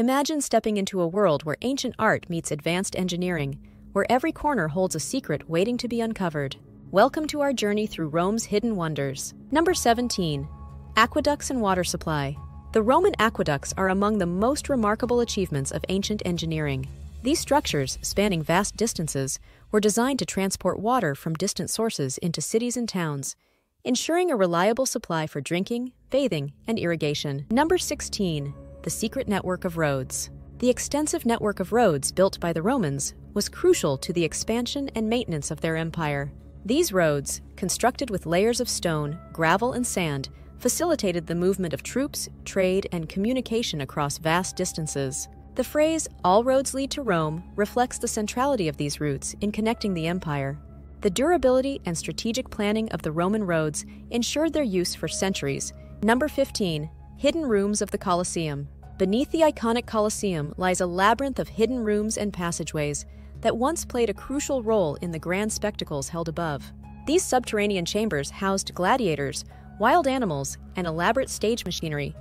Imagine stepping into a world where ancient art meets advanced engineering, where every corner holds a secret waiting to be uncovered. Welcome to our journey through Rome's hidden wonders. Number 17. Aqueducts and Water Supply. The Roman aqueducts are among the most remarkable achievements of ancient engineering. These structures, spanning vast distances, were designed to transport water from distant sources into cities and towns, ensuring a reliable supply for drinking, bathing, and irrigation. Number 16. The Secret Network of Roads. The extensive network of roads built by the Romans was crucial to the expansion and maintenance of their empire. These roads, constructed with layers of stone, gravel, and sand, facilitated the movement of troops, trade, and communication across vast distances. The phrase, all roads lead to Rome, reflects the centrality of these routes in connecting the empire. The durability and strategic planning of the Roman roads ensured their use for centuries. Number 15. Hidden Rooms of the Colosseum. Beneath the iconic Colosseum lies a labyrinth of hidden rooms and passageways that once played a crucial role in the grand spectacles held above. These subterranean chambers housed gladiators, wild animals, and elaborate stage machinery,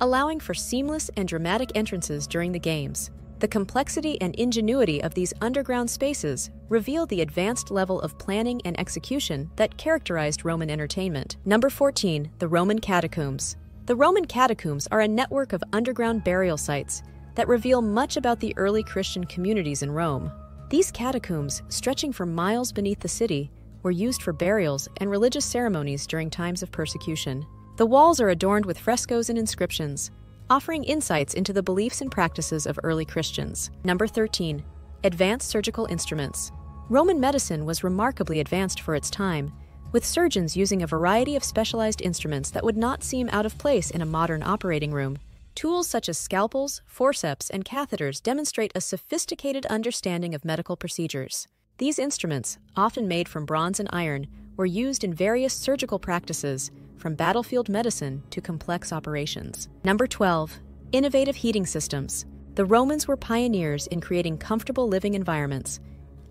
allowing for seamless and dramatic entrances during the games. The complexity and ingenuity of these underground spaces reveal the advanced level of planning and execution that characterized Roman entertainment. Number 14. The Roman Catacombs. The Roman catacombs are a network of underground burial sites that reveal much about the early Christian communities in Rome. These catacombs, stretching for miles beneath the city, were used for burials and religious ceremonies during times of persecution. The walls are adorned with frescoes and inscriptions, offering insights into the beliefs and practices of early Christians. Number 13. Advanced Surgical Instruments. Roman medicine was remarkably advanced for its time, with surgeons using a variety of specialized instruments that would not seem out of place in a modern operating room. Tools such as scalpels, forceps, and catheters demonstrate a sophisticated understanding of medical procedures. These instruments, often made from bronze and iron, were used in various surgical practices, from battlefield medicine to complex operations. Number 12. Innovative heating systems. The Romans were pioneers in creating comfortable living environments,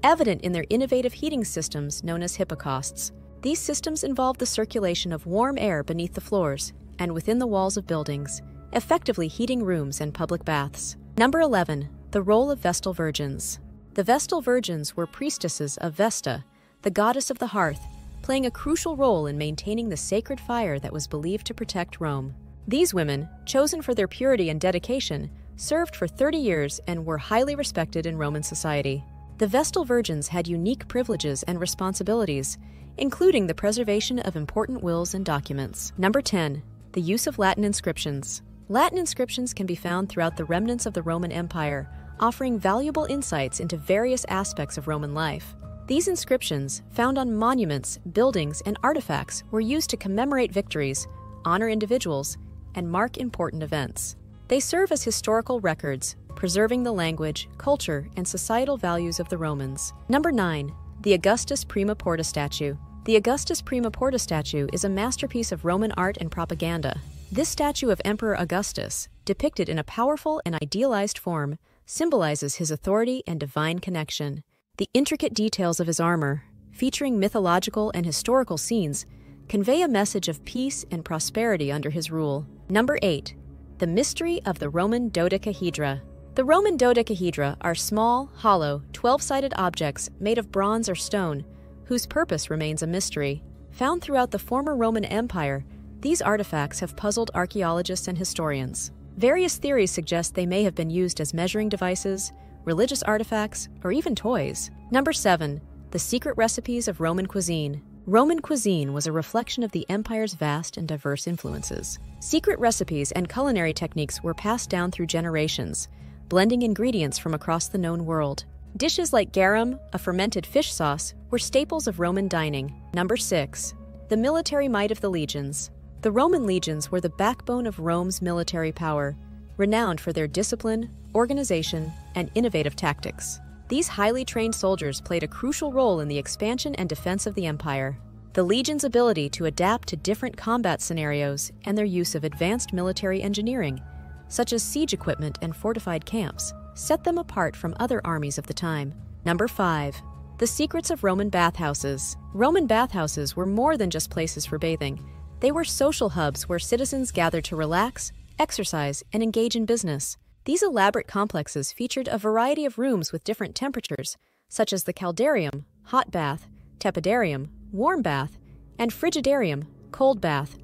evident in their innovative heating systems known as hypocausts. These systems involved the circulation of warm air beneath the floors and within the walls of buildings, effectively heating rooms and public baths. Number 11. The role of Vestal Virgins. The Vestal Virgins were priestesses of Vesta, the goddess of the hearth, playing a crucial role in maintaining the sacred fire that was believed to protect Rome. These women, chosen for their purity and dedication, served for 30 years and were highly respected in Roman society. The Vestal Virgins had unique privileges and responsibilities, including the preservation of important wills and documents. Number 10. The use of Latin inscriptions. Latin inscriptions can be found throughout the remnants of the Roman Empire, offering valuable insights into various aspects of Roman life. These inscriptions, found on monuments, buildings, and artifacts, were used to commemorate victories, honor individuals, and mark important events. They serve as historical records, preserving the language, culture, and societal values of the Romans. Number 9. The Augustus Prima Porta statue. The Augustus Prima Porta statue is a masterpiece of Roman art and propaganda. This statue of Emperor Augustus, depicted in a powerful and idealized form, symbolizes his authority and divine connection. The intricate details of his armor, featuring mythological and historical scenes, convey a message of peace and prosperity under his rule. Number 8. The Mystery of the Roman Dodecahedra. The Roman dodecahedra are small, hollow, 12 sided objects made of bronze or stone, whose purpose remains a mystery. Found throughout the former Roman Empire, these artifacts have puzzled archaeologists and historians. Various theories suggest they may have been used as measuring devices, religious artifacts, or even toys. Number 7. The Secret Recipes of Roman Cuisine. Roman cuisine was a reflection of the empire's vast and diverse influences. Secret recipes and culinary techniques were passed down through generations, blending ingredients from across the known world. Dishes like garum, a fermented fish sauce, were staples of Roman dining. Number 6. The military might of the legions. The Roman legions were the backbone of Rome's military power, renowned for their discipline, organization, and innovative tactics. These highly trained soldiers played a crucial role in the expansion and defense of the empire. The legion's ability to adapt to different combat scenarios and their use of advanced military engineering, such as siege equipment and fortified camps, set them apart from other armies of the time. Number 5. The Secrets of Roman Bathhouses. Roman bathhouses were more than just places for bathing. They were social hubs where citizens gathered to relax, exercise, and engage in business. These elaborate complexes featured a variety of rooms with different temperatures, such as the caldarium, hot bath, tepidarium, warm bath, and frigidarium, cold bath.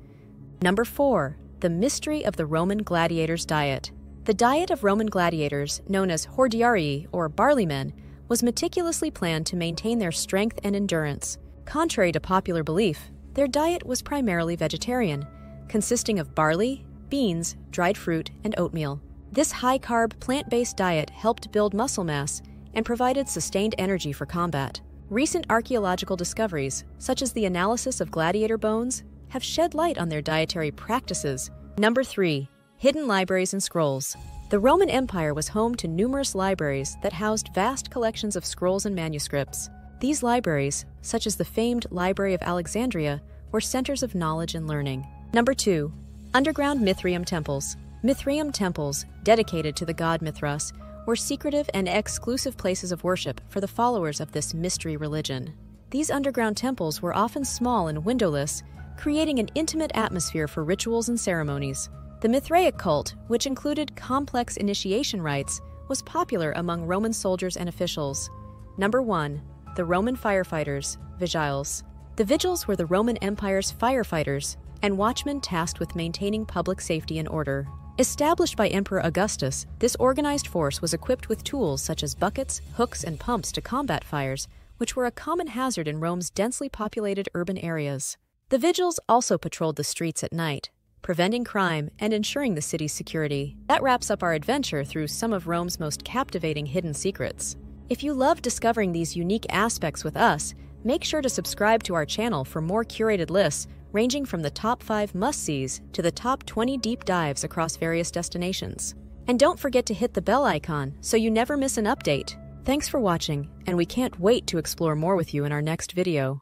Number 4. The Mystery of the Roman Gladiators' Diet. The diet of Roman gladiators, known as hordearii or barleymen, was meticulously planned to maintain their strength and endurance. Contrary to popular belief, their diet was primarily vegetarian, consisting of barley, beans, dried fruit, and oatmeal. This high carb, plant based diet helped build muscle mass and provided sustained energy for combat. Recent archaeological discoveries, such as the analysis of gladiator bones, have shed light on their dietary practices. Number 3. Hidden Libraries and Scrolls. The Roman Empire was home to numerous libraries that housed vast collections of scrolls and manuscripts. These libraries, such as the famed Library of Alexandria, were centers of knowledge and learning. Number 2. Underground Mithraeum Temples. Mithraeum temples, dedicated to the god Mithras, were secretive and exclusive places of worship for the followers of this mystery religion. These underground temples were often small and windowless, creating an intimate atmosphere for rituals and ceremonies. The Mithraic cult, which included complex initiation rites, was popular among Roman soldiers and officials. Number 1. The Roman firefighters, Vigiles. The Vigiles were the Roman Empire's firefighters and watchmen tasked with maintaining public safety and order. Established by Emperor Augustus, this organized force was equipped with tools such as buckets, hooks, and pumps to combat fires, which were a common hazard in Rome's densely populated urban areas. The vigils also patrolled the streets at night, preventing crime, and ensuring the city's security. That wraps up our adventure through some of Rome's most captivating hidden secrets. If you love discovering these unique aspects with us, make sure to subscribe to our channel for more curated lists ranging from the top 5 must-sees to the top 20 deep dives across various destinations. And don't forget to hit the bell icon so you never miss an update. Thanks for watching, and we can't wait to explore more with you in our next video.